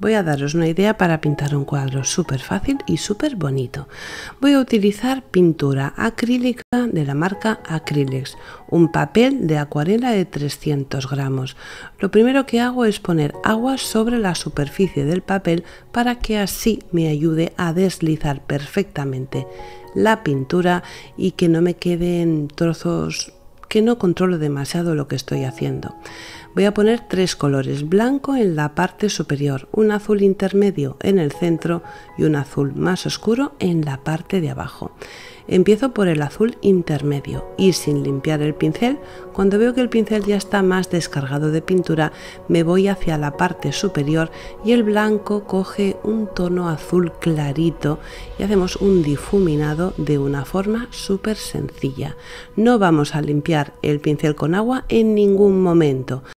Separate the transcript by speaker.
Speaker 1: Voy a daros una idea para pintar un cuadro súper fácil y súper bonito. Voy a utilizar pintura acrílica de la marca Acrylex, un papel de acuarela de 300 gramos. Lo primero que hago es poner agua sobre la superficie del papel para que así me ayude a deslizar perfectamente la pintura y que no me queden trozos que no controlo demasiado lo que estoy haciendo. Voy a poner tres colores, blanco en la parte superior, un azul intermedio en el centro y un azul más oscuro en la parte de abajo. Empiezo por el azul intermedio y sin limpiar el pincel, cuando veo que el pincel ya está más descargado de pintura, me voy hacia la parte superior y el blanco coge un tono azul clarito y hacemos un difuminado de una forma súper sencilla. No vamos a limpiar el pincel con agua en ningún momento.